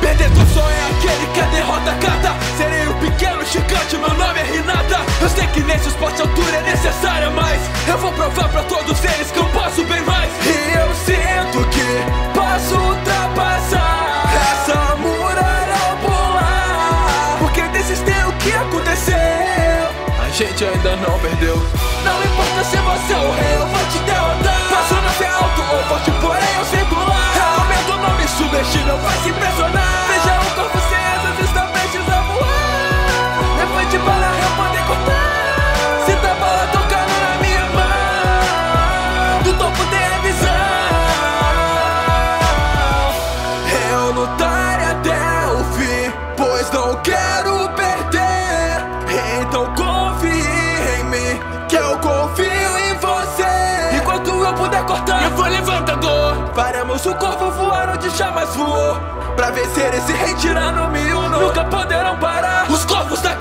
Perdedor só é aquele que a derrota cata Serei o pequeno gigante, meu nome é Renata. Eu sei que nesse esporte altura é necessária, mas Eu vou provar pra todos eles que eu posso bem mais. E eu sinto que posso ultrapassar Essa muralha ao pular. Porque desistir o que aconteceu? A gente ainda não perdeu. Não importa se você é o rei, eu, vou te derrotar. Faço na fé alto ou forte por aí Nosso corpo voaram de chamas voou Pra vencer esse rei tirano Uno. Nunca poderão parar Os corpos da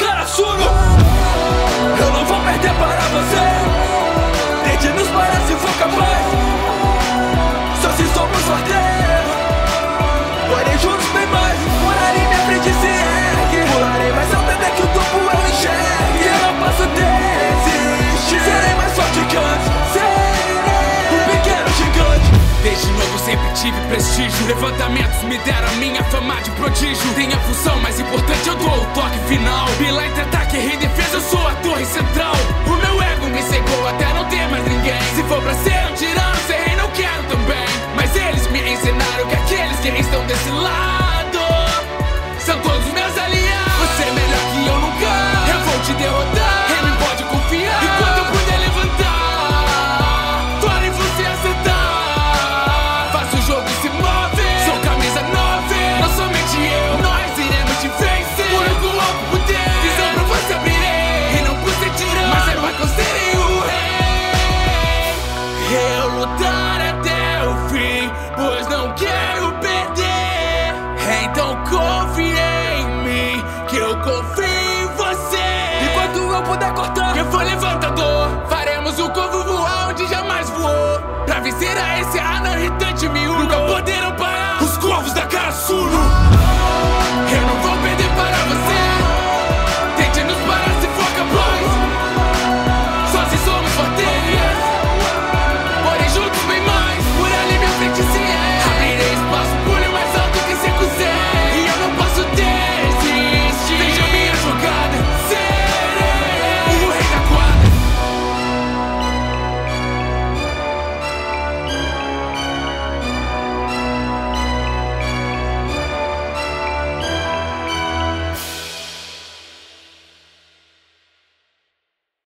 tive prestígio. Levantamentos me deram minha fama de prodígio. Tem a função mais importante, é eu dou o toque final. Bila é entre ataque e Eu confio em você. Enquanto eu puder cortar, eu vou levantador. Faremos o corvo voar onde jamais voou. Pra vencer a esse ano.